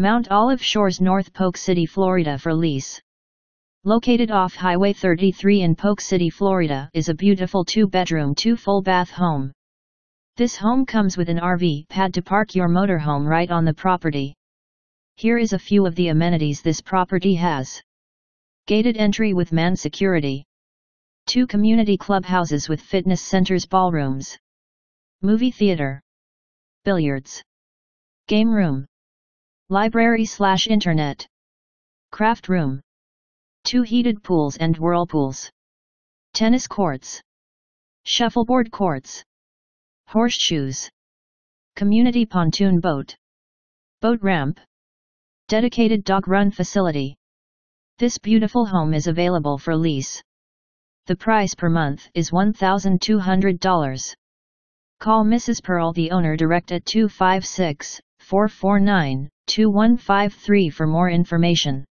Mount Olive Shores North Polk City, Florida for lease. Located off Highway 33 in Polk City, Florida is a beautiful two-bedroom two-full bath home. This home comes with an RV pad to park your motorhome right on the property. Here is a few of the amenities this property has. Gated entry with man security. Two community clubhouses with fitness centers ballrooms. Movie theater. Billiards. Game room. Library slash internet. Craft room. Two heated pools and whirlpools. Tennis courts. Shuffleboard courts. Horseshoes. Community pontoon boat. Boat ramp. Dedicated dog run facility. This beautiful home is available for lease. The price per month is $1,200. Call Mrs. Pearl the owner direct at 256 449 2153 for more information.